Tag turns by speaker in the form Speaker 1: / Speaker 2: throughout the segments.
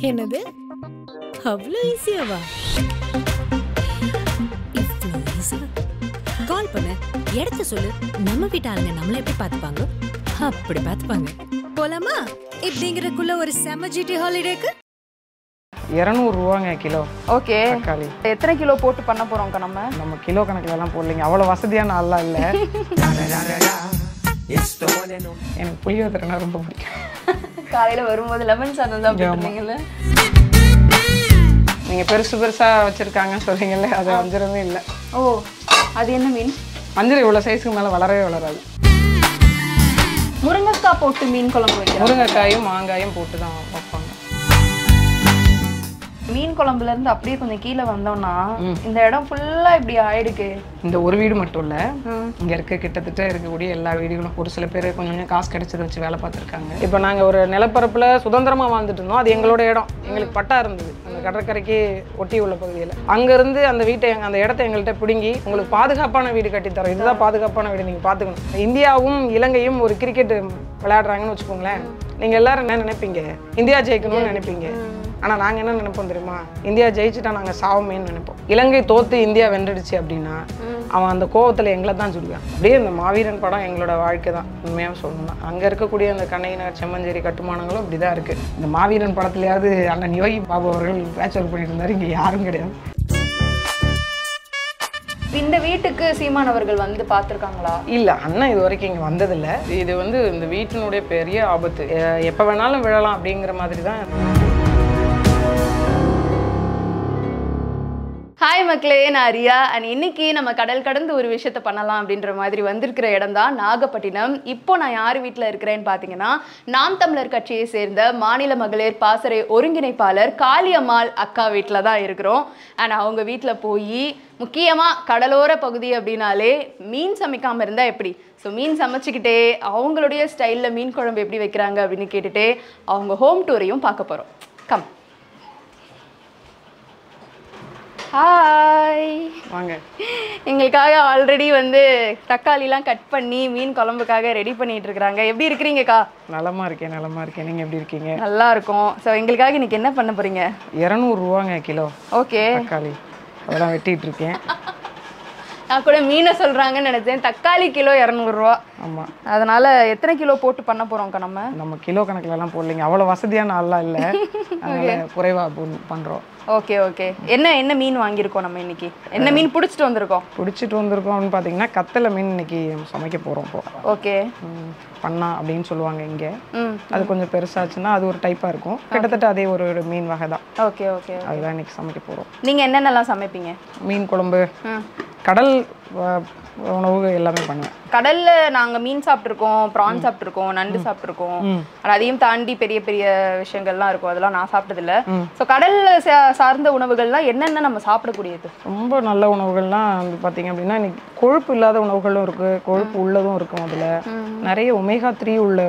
Speaker 1: என்னது அவ்வளோ ஈஸியாவா இவ்வளோ ஈஸியா கால் பண்ண. இடத்த சொல்லு. நம்ம வீட்டு ஆளுங்க நம்மள எப்படி பார்த்துப்பாங்க? அப்படி பார்த்துப்பாங்க. போலாமா? இப்படிங்கிறதுக்குள்ள ஒரு செம ஜிடி ஹாலிடேக்கு
Speaker 2: இரநூறுவாங்க கிலோ.
Speaker 3: ஓகே
Speaker 2: தக்காளி.
Speaker 3: எத்தனை கிலோ போட்டு பண்ண போறோம்க்கா நம்ம?
Speaker 2: நம்ம கிலோ கணக்குல எல்லாம் போடலைங்க. அவ்வளோ வசதியான ஆள்லாம் இல்லை. எனக்கு புளியோதரைனா ரொம்ப பிடிக்கும்.
Speaker 3: காலையில வரும்போது லெமன் சாதம் சாப்பிட்டுருந்தீங்கல்ல
Speaker 2: நீங்கள் பெருசு பெருசாக வச்சுருக்காங்கன்னு சொல்றீங்கல்ல அது வஞ்சிரமே இல்லை.
Speaker 3: ஓ அது என்ன மீன்?
Speaker 2: வஞ்சிரம் இவ்வளோ சைஸுக்கு மேலே வளரவே வளராது.
Speaker 3: முருங்கைக்காய் போட்டு மீன் குழம்பு
Speaker 2: முருங்கைக்காயும் மாங்காயும் போட்டு தான் வைப்பாங்க.
Speaker 3: மீன் குழம்புல இருந்து அப்படியே கொஞ்சம் கீழே வந்தோம்னா இந்த இடம் ஃபுல்லா இப்படி ஆயிடுக்கு.
Speaker 2: இந்த ஒரு வீடு மட்டும் இல்லை. இங்கே இருக்க கிட்டத்தட்ட இருக்கக்கூடிய எல்லா வீடுகளும் ஒரு சில பேர் கொஞ்சம் கொஞ்சம் காசு கிடைச்சதை வச்சு வேலை பார்த்துருக்காங்க. இப்போ நாங்கள் ஒரு நிலப்பரப்பில் சுதந்திரமாக வாழ்ந்துட்டு இருந்தோம். அது எங்களோட இடம். எங்களுக்கு பட்டா இருந்தது. அந்த கடற்கரைக்கு ஒட்டி உள்ள பகுதியில். அங்கேருந்து அந்த வீட்டை அந்த இடத்த எங்கள்கிட்ட பிடுங்கி உங்களுக்கு பாதுகாப்பான வீடு கட்டித்தரோம் இதுதான் பாதுகாப்பான வீடு. நீங்கள் பார்த்துக்கணும் இந்தியாவும் இலங்கையும் ஒரு கிரிக்கெட் விளையாடுறாங்கன்னு வச்சுக்கோங்களேன். நீங்கள் எல்லாரும் என்ன நினைப்பீங்க? இந்தியா ஜெயிக்கணும்னு நினைப்பீங்க. ஆனால் நாங்கள் என்ன நினைப்போம் தெரியுமா? இந்தியா ஜெயிச்சுட்டா நாங்கள் சாவமேன்னு நினைப்போம். இலங்கை தோத்து இந்தியா வென்றுடுச்சு அப்படின்னா அவன் அந்த கோவத்தில் எங்களை தான் சொல்லுவான். அப்படியே இந்த மாவீரன் படம் எங்களோட வாழ்க்கை தான். உண்மையாக சொல்லணும்னா. அங்கே இருக்கக்கூடிய அந்த கண்ணையினர் செம்மஞ்சேரி கட்டுமானங்களும் இப்படி தான் இருக்குது இந்த மாவீரன் படத்துலையாவது அண்ணன் யோகி பாபு அவர்கள் பேச்சுவல் பண்ணிட்டு இருந்தாரு. இங்கே யாரும் கிடையாது.
Speaker 3: இந்த வீட்டுக்கு சீமான் அவர்கள் வந்து பார்த்திருக்காங்களா?
Speaker 2: இல்லை அண்ணன் இது வரைக்கும் இங்கே வந்ததில்லை. இது வந்து இந்த வீட்டினுடைய பெரிய ஆபத்து. எப்போ வேணாலும் விழலாம் அப்படிங்கிற மாதிரி தான்
Speaker 3: ஹாய் மக்களே நான் ரியா. அண்ட் இன்னைக்கு நம்ம கடல் கடந்து ஒரு விஷயத்த பண்ணலாம் அப்படின்ற மாதிரி வந்திருக்கிற இடம் தான் நாகப்பட்டினம். இப்போ நான் யார் வீட்டில் இருக்கிறேன்னு பார்த்தீங்கன்னா நாம் தமிழர் கட்சியை சேர்ந்த மாநில மகளிர் பாசறை ஒருங்கிணைப்பாளர் காளியம்மாள் அக்கா வீட்டில் தான் இருக்கிறோம். அண்ட் அவங்க வீட்டில் போய் முக்கியமாக கடலோர பகுதி அப்படின்னாலே மீன் சமைக்காமல் இருந்தால் எப்படி? ஸோ மீன் சமைச்சிக்கிட்டே அவங்களுடைய ஸ்டைலில் மீன் குழம்பு எப்படி வைக்கிறாங்க அப்படின்னு கேட்டுட்டு அவங்க ஹோம் டூரையும் பார்க்க போகிறோம் கம் ஹாய்
Speaker 2: வாங்க.
Speaker 3: எங்களுக்காக ஆல்ரெடி வந்து தக்காளிலாம் கட் பண்ணி மீன் குழம்புக்காக ரெடி பண்ணிட்டு இருக்காங்க எப்படி இருக்கிறீங்கக்கா?
Speaker 2: நலமா இருக்கேன் நலமா இருக்கேன். நீங்கள் எப்படி இருக்கீங்க?
Speaker 3: நல்லா இருக்கும். ஸோ எங்களுக்காக இன்னைக்கு என்ன பண்ண போறீங்க?
Speaker 2: இரநூறுவாங்க கிலோ
Speaker 3: ஓகே.
Speaker 2: தக்காளி. அதெல்லாம் வெட்டிட்டு இருக்கேன்.
Speaker 3: நான் கூட மீனை சொல்றாங்கன்னு நினைச்சேன். தக்காளி கிலோ இரநூறுவா.
Speaker 2: ஆமாம்
Speaker 3: அதனால எத்தனை கிலோ போட்டு பண்ண போறோம்க்கா நம்ம?
Speaker 2: நம்ம கிலோ கணக்குல எல்லாம் போடலைங்க. அவ்வளோ வசதியான ஆள்லாம் இல்லை. அதனால குறைவாக பண்ணுறோம்
Speaker 3: ஓகே ஓகே. என்ன என்ன மீன் வாங்கியிருக்கோம் நம்ம இன்னைக்கு? என்ன மீன் பிடிச்சிட்டு வந்திருக்கோம்?
Speaker 2: பிடிச்சிட்டு வந்திருக்கோம் அப்படின்னு பார்த்தீங்கன்னா கத்தலை மீன் இன்னைக்கு சமைக்க போகிறோம் இப்போ.
Speaker 3: ஓகே.
Speaker 2: பண்ணா அப்படின்னு சொல்லுவாங்க இங்கே. அது கொஞ்சம் பெருசாச்சுன்னா அது ஒரு டைப்பாக இருக்கும். கிட்டத்தட்ட அதே ஒரு ஒரு மீன் வகை தான்.
Speaker 3: ஓகே ஓகே
Speaker 2: அதுதான் இன்னைக்கு சமைக்க போகிறோம்
Speaker 3: நீங்க என்னென்னலாம் சமைப்பீங்க?
Speaker 2: மீன் குழம்பு கடல் உணவு எல்லாமே பண்ணுவேன்.
Speaker 3: கடல்ல நாங்க மீன் சாப்பிட்டுருக்கோம் ப்ரான் சாப்பிட்டுருக்கோம் நண்டு சாப்பிட்டுருக்கோம். அதையும் தாண்டி பெரிய பெரிய விஷயங்கள்லாம் இருக்கும். அதெல்லாம் நான் சாப்பிட்டது இல்ல ஸோ கடல்ல சார்ந்த உணவுகள்லாம் என்னென்ன நம்ம சாப்பிடக்கூடியது?
Speaker 2: ரொம்ப நல்ல உணவுகள்லாம் வந்து பார்த்தீங்க அப்படின்னா இன்னைக்கு கொழுப்பு இல்லாத உணவுகளும் இருக்கு. கொழுப்பு உள்ளதும் இருக்கும் அதில். நிறைய ஒமேகா த்ரீ உள்ள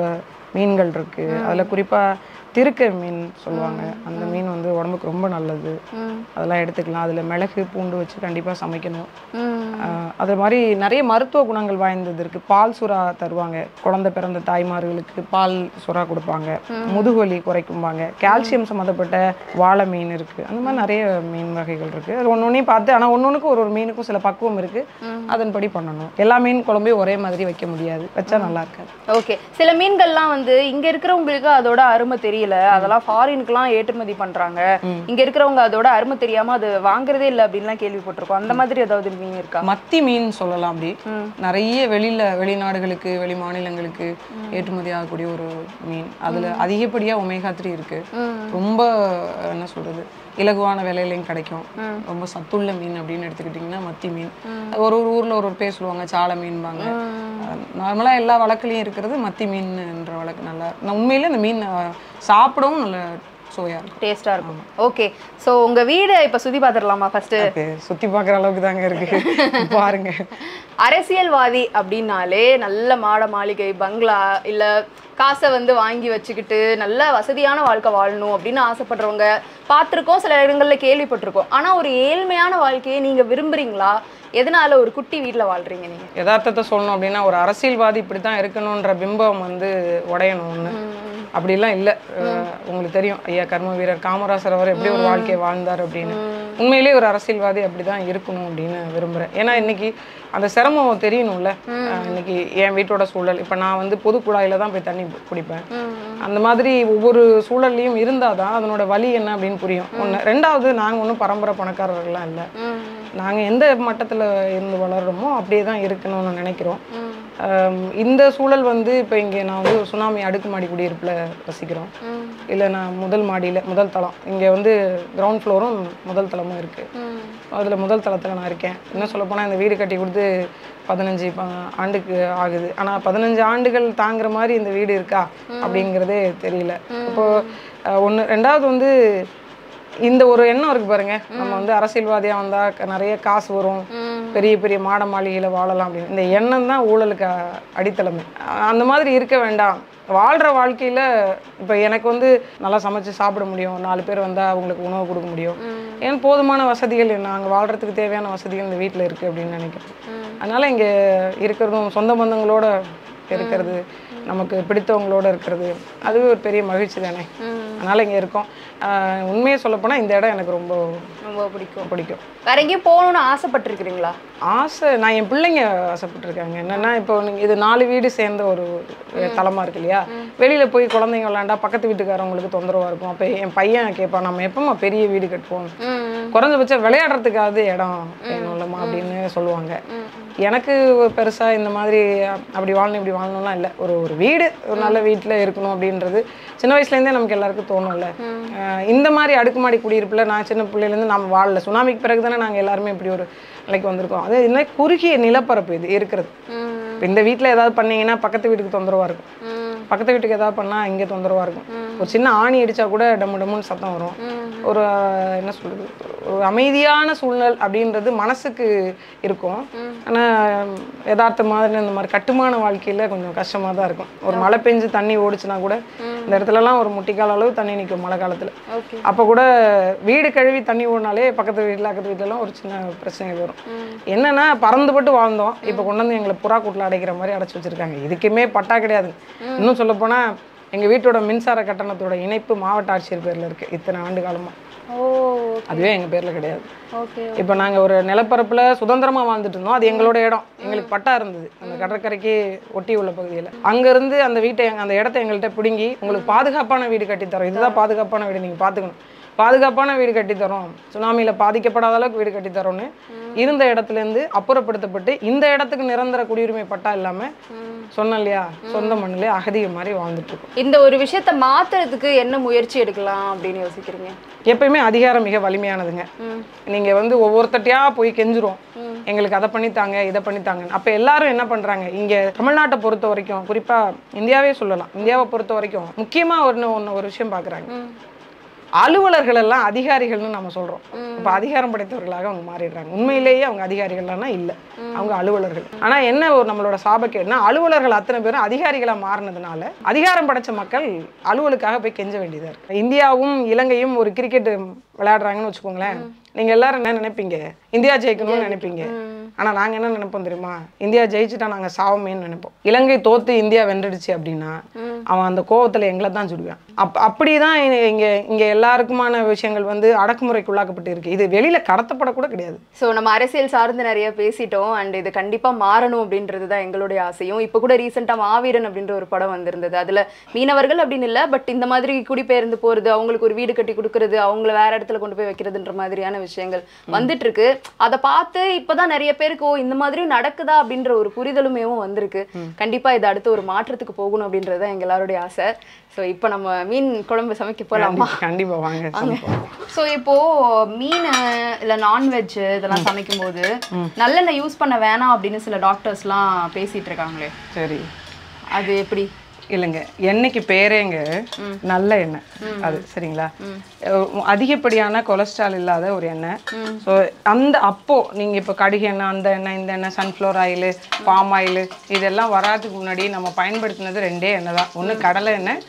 Speaker 2: மீன்கள் இருக்கு. அதில் குறிப்பாக திருக்க மீன் சொல்லுவாங்க. அந்த மீன் வந்து உடம்புக்கு ரொம்ப நல்லது. அதெல்லாம் எடுத்துக்கலாம். அதில் மிளகு பூண்டு வச்சு கண்டிப்பாக சமைக்கணும். அது மாதிரி நிறைய மருத்துவ குணங்கள் வாய்ந்தது இருக்கு. பால் சுறா தருவாங்க. குழந்தை பிறந்த தாய்மார்களுக்கு பால் சுறா கொடுப்பாங்க. முதுகுவலி குறைக்கும்பாங்க. கால்சியம் சம்மந்தப்பட்ட வாழை மீன் இருக்கு. அந்த மாதிரி நிறைய மீன் வகைகள் இருக்கு. அது ஒன்று ஒன்றையும் பார்த்து ஆனால் ஒன்னொன்றுக்கும் ஒரு ஒரு மீனுக்கும் சில பக்குவம் இருக்கு. அதன்படி பண்ணணும். எல்லா மீன் குழம்பையும் ஒரே மாதிரி வைக்க முடியாது. வச்சா நல்லா இருக்காது.
Speaker 3: ஓகே. சில மீன்கள்லாம் வந்து இங்க இருக்கிறவங்களுக்கு அதோட அருமை தெரியல. அதெல்லாம் ஃபாரினுக்குலாம் ஏற்றுமதி பண்றாங்க. இங்க இருக்கிறவங்க அதோட அருமை தெரியாம அது வாங்குறதே இல்லை அப்படின்லாம் கேள்விப்பட்டிருக்கோம். அந்த மாதிரி ஏதாவது மீன் இருக்கா?
Speaker 2: மத்தி மீன் சொல்லலாம் அப்படி. நிறைய வெளியில வெளிநாடுகளுக்கு வெளி மாநிலங்களுக்கு ஏற்றுமதி ஆகக்கூடிய ஒரு மீன். அதுல அதிகப்படியா ஒமேகா த்ரீ இருக்கு. ரொம்ப என்ன சொல்றது இலகுவான விலையிலையும் கிடைக்கும். ரொம்ப சத்துள்ள மீன் அப்படின்னு எடுத்துக்கிட்டிங்கன்னா மத்தி மீன். ஒரு ஒரு ஊர்ல ஒரு ஒரு பேர் சொல்லுவாங்க சாலை மீன்பாங்க. நார்மலா எல்லா வழக்குலையும் இருக்கிறது மத்தி மீன்ன்ற வழக்கு. நல்லா நான் உண்மையிலே இந்த மீன் சாப்பிடவும் நல்ல சுவையா இருக்கும்.
Speaker 3: டேஸ்டா இருக்கும். ஓகே ஸோ உங்க வீடை இப்ப சுத்தி பார்த்துடலாமா ஃபர்ஸ்ட்
Speaker 2: அது சுத்தி பார்க்குற அளவுக்கு தாங்க இருக்கு. பாருங்க.
Speaker 3: அரசியல்வாதி அப்படின்னாலே நல்ல மாட மாளிகை பங்களா இல்ல காசை வந்து வாங்கி வச்சுக்கிட்டு நல்ல வசதியான வாழ்க்கை வாழணும் அப்படின்னு ஆசைப்படுறவங்க பார்த்துருக்கோம். சில இடங்கள்ல கேள்விப்பட்டிருக்கோம். ஆனா ஒரு ஏழ்மையான வாழ்க்கையை நீங்க விரும்புறீங்களா? எதனால ஒரு குட்டி வீட்ல வாழ்றீங்க நீங்க?
Speaker 2: யதார்த்தத்தை சொல்லணும் அப்படின்னா ஒரு அரசியல்வாதி இப்படி தான் இருக்கணுன்ற பிம்பம் வந்து உடையணும் ஒன்று அப்படிலாம் இல்லை. உங்களுக்கு தெரியும் ஐயா கர்ம வீரர் காமராசர் அவர் எப்படி ஒரு வாழ்க்கையை வாழ்ந்தார் அப்படின்னு. உண்மையிலேயே ஒரு அரசியல்வாதி அப்படிதான் இருக்கணும் அப்படின்னு விரும்புகிறேன் ஏன்னா இன்னைக்கு அந்த சிரமம் தெரியணும்ல. இன்னைக்கு என் வீட்டோட சூழல். இப்போ நான் வந்து பொது குழாயில தான் போய் தண்ணி குடிப்பேன். அந்த மாதிரி ஒவ்வொரு சூழல்லையும் இருந்தால் தான் அதனோட வலி என்ன அப்படின்னு புரியும். ஒன்று ரெண்டாவது நாங்கள் ஒன்றும் பரம்பரை பணக்காரர்கள்லாம் இல்லை. நாங்கள் எந்த மட்டத்தில் இருந்து வளர்றோமோ அப்படியே தான் இருக்கணும்னு நினைக்கிறோம். இந்த சூழல் வந்து இப்போ இங்கே நான் வந்து ஒரு சுனாமி அடுக்குமாடி குடியிருப்பில் வசிக்கிறோம். இல்லை நான் முதல் மாடியில் முதல் தளம். இங்கே வந்து கிரவுண்ட் ஃப்ளோரும் முதல் தளமும் இருக்குது அதில் முதல் தளத்தில் நான் இருக்கேன். இன்னும் சொல்லப்போனால் இந்த வீடு கட்டி கொடுத்து பதினஞ்சு ஆண்டுக்கு ஆகுது. ஆனால் பதினஞ்சு ஆண்டுகள் தாங்குற மாதிரி இந்த வீடு இருக்கா அப்படிங்கிறதே தெரியல. இப்போ ஒன்று ரெண்டாவது வந்து இந்த ஒரு எண்ணம் இருக்கு பாருங்க. நம்ம வந்து அரசியல்வாதியா வந்தா நிறைய காசு வரும். பெரிய பெரிய மாட மாளிகையில வாழலாம் அப்படின்னு. இந்த எண்ணம் தான் ஊழலுக்கு அடித்தளமே. அந்த மாதிரி இருக்க வேண்டாம். வாழ்ற வாழ்க்கையில இப்போ எனக்கு வந்து நல்லா சமைச்சு சாப்பிட முடியும். நாலு பேர் வந்தா அவங்களுக்கு உணவு கொடுக்க முடியும். ஏன் போதுமான வசதிகள் நாங்கள் வாழ்றதுக்கு தேவையான வசதிகள் இந்த வீட்டில் இருக்கு அப்படின்னு நினைக்கிறேன். அதனால இங்க இருக்கிறதும் சொந்த பந்தங்களோட இருக்கிறது நமக்கு பிடித்தவங்களோட இருக்கிறது. அதுவே ஒரு பெரிய மகிழ்ச்சி தானே? அதனால இங்க இருக்கோம். உண்மையை சொல்லப்போனால் இந்த இடம் எனக்கு ரொம்ப
Speaker 3: ரொம்ப பிடிக்கும்.
Speaker 2: பிடிக்கும்.
Speaker 3: வேற எங்கேயும் போகணும்னு ஆசைப்பட்டிருக்கிறீங்களா?
Speaker 2: ஆசை நான் என் பிள்ளைங்க ஆசைப்பட்டிருக்காங்க. என்னன்னா இப்போ இது நாலு வீடு சேர்ந்த ஒரு தளமா இருக்கு இல்லையா? வெளியில போய் குழந்தைங்க விளாண்டா பக்கத்து வீட்டுக்காரவங்களுக்கு தொந்தரவா இருக்கும். அப்போ என் பையன் கேட்பான் நம்ம எப்பமா பெரிய வீடு கட்டுவோம் குறைஞ்சபட்சம் விளையாடுறதுக்காவது இடம் வேணும்லம்மா அப்படின்னு சொல்லுவாங்க. எனக்கு பெருசா இந்த மாதிரி அப்படி வாழணும் இப்படி வாழணும்லாம் இல்லை. ஒரு ஒரு வீடு ஒரு நல்ல வீட்டில் இருக்கணும் அப்படின்றது சின்ன வயசுலேருந்தே நமக்கு எல்லாருக்கும் தோணும்ல. இந்த மாதிரி அடுக்குமாடி குடியிருப்புல நான் சின்ன பிள்ளையிலேருந்து நம்ம வாழல. சுனாமிக்கு பிறகு தானே நாங்கள் எல்லாருமே இப்படி ஒரு நிலைக்கு வந்திருக்கோம். அது என்ன குறுகிய நிலப்பரப்பு இது இருக்கிறது. இப்ப இந்த வீட்டில் ஏதாவது பண்ணீங்கன்னா பக்கத்து வீட்டுக்கு தொந்தரவா இருக்கும். பக்கத்து வீட்டுக்கு ஏதாவது பண்ணா இங்கே தொந்தரவா இருக்கும். ஒரு சின்ன ஆணி அடிச்சா கூட டம்மு டம்முன்னு சத்தம் வரும். ஒரு என்ன சொல்றது ஒரு அமைதியான சூழ்நிலை அப்படின்றது மனசுக்கு இருக்கும். ஆனா யதார்த்த மாதிரி இந்த மாதிரி கட்டுமான வாழ்க்கையில கொஞ்சம் கஷ்டமா தான் இருக்கும். ஒரு மழை பெஞ்சு தண்ணி ஓடிச்சுனா கூட இந்த இடத்துலலாம் ஒரு முட்டிக்கால அளவு தண்ணி நிற்கும் மழை காலத்துல. அப்போ கூட வீடு கழுவி தண்ணி ஓடினாலே பக்கத்து வீட்டில் அக்கத்து வீட்டிலலாம் ஒரு சின்ன பிரச்சனைகள் வரும். என்னன்னா பறந்துபட்டு வாழ்ந்தோம். இப்போ கொண்டு வந்து எங்களை புறா கூட்டில் அடைக்கிற மாதிரி அடைச்சி வச்சிருக்காங்க. இதுக்குமே பட்டா கிடையாது. இன்னும் சொல்ல போனா எங்க வீட்டோட மின்சார கட்டணத்தோட இணைப்பு மாவட்ட ஆட்சியர் பேர்ல இருக்கு இத்தனை ஆண்டு காலமா.
Speaker 3: ஓ
Speaker 2: அதுவே எங்க பேர்ல கிடையாது. இப்போ நாங்க ஒரு நிலப்பரப்புல சுதந்திரமா வாழ்ந்துட்டு இருந்தோம். அது எங்களோட இடம். எங்களுக்கு பட்டா இருந்தது. அந்த கடற்கரைக்கு ஒட்டி உள்ள பகுதியில. அங்க இருந்து அந்த வீட்டை அந்த இடத்த எங்கள்கிட்ட பிடுங்கி உங்களுக்கு பாதுகாப்பான வீடு கட்டி தரோம் இதுதான் பாதுகாப்பான வீடு நீங்க பாத்துக்கணும். பாதுகாப்பான வீடு கட்டி தரோம். சுனாமியில பாதிக்கப்படாத அளவுக்கு வீடு கட்டி தரோம்னு இருந்த இடத்துல இருந்து அப்புறப்படுத்தப்பட்டு இந்த இடத்துக்கு நிரந்தர குடியுரிமை பட்டா இல்லாம சொன்னேன் இல்லையா? சொந்த மண்ணிலே அகதிக மாதிரி வாழ்ந்துட்டு இருக்கோம்
Speaker 3: இந்த ஒரு விஷயத்த மாத்துறதுக்கு என்ன முயற்சி எடுக்கலாம் அப்படின்னு யோசிக்கிறீங்க?
Speaker 2: எப்பயுமே அதிகாரம் மிக வலிமையானதுங்க. நீங்க வந்து ஒவ்வொருத்தட்டையா போய் கெஞ்சுரும் எங்களுக்கு அதை பண்ணித்தாங்க இதை பண்ணித்தாங்க அப்ப எல்லாரும் என்ன பண்றாங்க? இங்க தமிழ்நாட்டை பொறுத்த வரைக்கும் குறிப்பா இந்தியாவே சொல்லலாம். இந்தியாவை பொறுத்த வரைக்கும் முக்கியமா ஒன்று ஒன்று ஒரு விஷயம் பாக்குறாங்க. அலுவலர்கள் எல்லாம் அதிகாரிகள்னு நம்ம சொல்றோம். இப்ப அதிகாரம் படைத்தவர்களாக அவங்க மாறிடுறாங்க. உண்மையிலேயே அவங்க அதிகாரிகள்னா இல்ல. அவங்க அலுவலர்கள். ஆனா என்ன ஒரு நம்மளோட சாபக்கேடுனா அலுவலர்கள் அத்தனை பேரும் அதிகாரிகளா மாறினதுனால அதிகாரம் படைச்ச மக்கள் அலுவலுக்காக போய் கெஞ்ச வேண்டியதா இருக்கு. இந்தியாவும் இலங்கையும் ஒரு கிரிக்கெட் விளையாடுறாங்கன்னு வச்சுக்கோங்களேன். நீங்க எல்லாரும் என்ன நினைப்பீங்க? இந்தியா ஜெயிக்கணும்னு நினைப்பீங்க. ஆனா நாங்க என்ன நினைப்போம் தெரியுமா? இந்தியா ஜெயிச்சுட்டா நாங்க சாவமேன்னு நினைப்போம். இலங்கை தோத்து இந்தியா வென்றுடுச்சு அப்படின்னா அவன் அந்த கோவத்துல எங்களை தான் சுடுவான். அப் அப்படிதான் இங்க- இங்க இங்க எல்லாருக்குமான விஷயங்கள் வந்து அடக்குமுறைக்குள்ளாக்கப்பட்டு இருக்கு இது வெளியில கடத்தப்படக்கூட கிடையாது.
Speaker 3: ஸோ நம்ம அரசியல் சார்ந்து நிறைய பேசிட்டோம். அண்ட் இது கண்டிப்பா மாறணும் அப்படின்றது தான் எங்களுடைய ஆசையும். இப்போ கூட ரீசெண்டாக மாவீரன் அப்படின்ற ஒரு படம் வந்திருந்தது. அதுல மீனவர்கள் அப்படின்னு இல்லை பட் இந்த மாதிரி குடிபெயர்ந்து போறது அவங்களுக்கு ஒரு வீடு கட்டி கொடுக்கறது அவங்கள வேற இடத்துல கொண்டு போய் வைக்கிறதுன்ற மாதிரியான விஷயங்கள் வந்துட்டு இருக்கு அதை பார்த்து இப்பதான் நிறைய பேருக்கு ஓ இந்த மாதிரியும் நடக்குதா அப்படின்ற ஒரு புரிதலுமேவும் வந்திருக்கு. கண்டிப்பா இது அடுத்து ஒரு மாற்றத்துக்கு போகணும் அப்படின்றது தான் எங்க எல்லாருடைய ஆசை. ஸோ இப்போ நம்ம மீன் குழம்பு சமைக்க போலாமா?
Speaker 2: கண்டிப்பா- கண்டிப்பா வாங்க.
Speaker 3: ஸோ இப்போ மீன் இல்ல நான்வெஜ் இதெல்லாம் சமைக்கும்போது நல்லெண்ணெய் யூஸ் பண்ண வேணாம் அப்படின்னு சில டாக்டர்ஸ்லாம் பேசிட்டு இருக்காங்களே.
Speaker 2: சரி.
Speaker 3: அது எப்படி?
Speaker 2: இல்லைங்க எண்ணெய்க்கு பேரேங்க நல்ல எண்ணெய். அது சரிங்களா? அதிகப்படியான கொலஸ்ட்ரால் இல்லாத ஒரு எண்ணெய். ஸோ அந்த அப்போ நீங்க இப்போ கடுகு எண்ணெய் அந்த எண்ணெய் இந்த எண்ணெய் சன்ஃப்ளவர் ஆயில் பாம் ஆயில் இதெல்லாம் வராதுக்கு முன்னாடி நம்ம பயன்படுத்தினது ரெண்டே எண்ணெய் தான். ஒன்று கடலை எண்ணெய்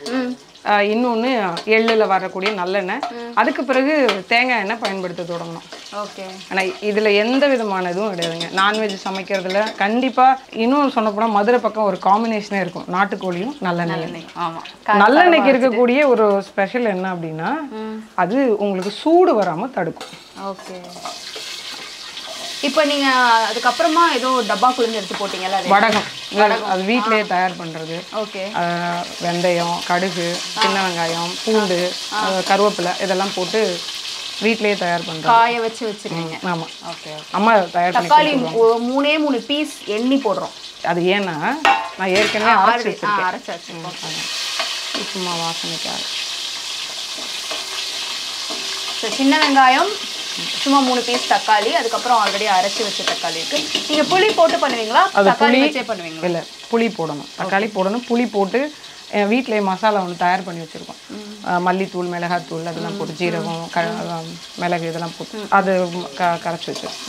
Speaker 2: இன்னொன்று எள்ளில் வரக்கூடிய நல்லெண்ணெய். அதுக்கு பிறகு தேங்காய் எண்ணெய் பயன்படுத்த தொடங்கணும்.
Speaker 3: ஓகே.
Speaker 2: ஆனால் இதில் எந்த விதமான இதுவும் கிடையாதுங்க. நான்வெஜ் சமைக்கிறதுல கண்டிப்பாக இன்னும் சொல்லப்போனால் மதுரை பக்கம் ஒரு காம்பினேஷனே இருக்கும். நாட்டுக்கோழியும் நல்லெண்ணெய்.
Speaker 3: ஆமா.
Speaker 2: நல்லெண்ணெய்க்கு இருக்கக்கூடிய ஒரு ஸ்பெஷல் என்ன அப்படின்னா அது உங்களுக்கு சூடு வராமல் தடுக்கும்.
Speaker 3: ஓகே. இப்போ நீங்க அதுக்கப்புறமா ஏதோ டப்பா குளிர்ந்து எடுத்து போட்டீங்கல்ல அது?
Speaker 2: வடகம். அது வீட்டிலேயே தயார் பண்ணுறது
Speaker 3: ஓகே.
Speaker 2: வெந்தயம் கடுகு சின்ன வெங்காயம் பூண்டு கருவேப்பிலை இதெல்லாம் போட்டு வீட்டிலேயே தயார் பண்ணுறோம்
Speaker 3: காய வச்சு வச்சிருக்கீங்க
Speaker 2: ஆமாம்
Speaker 3: ஓகே
Speaker 2: அம்மா தயார் பண்ணி
Speaker 3: தக்காளி மூணே மூணு பீஸ் எண்ணி போடுறோம்.
Speaker 2: அது ஏன்னா நான் ஏற்கனவே அரைச்சி வச்சிருக்கேன்.
Speaker 3: அரைச்சு வச்சிருக்கோம்.
Speaker 2: இது சும்மா வாசனைக்காக.
Speaker 3: சின்ன வெங்காயம் சும்மா மூணு பீஸ் தக்காளி அதுக்கப்புறம் ஆல்ரெடி அரைச்சு வச்ச தக்காளி இருக்கு. நீங்க புளி போட்டு பண்ணுவீங்களா? தக்காளி வச்சே பண்ணுவீங்களா?
Speaker 2: இல்லை புளி போடணும். தக்காளி போடணும். புளி போட்டு என் வீட்டிலேயே மசாலா ஒன்று தயார் பண்ணி வச்சுருக்கோம். மல்லித்தூள் மிளகாத்தூள் அதெல்லாம் போட்டு ஜீரகம் மிளகு இதெல்லாம் போட்டு அது க கரைச்சி வச்சிருக்கோம்.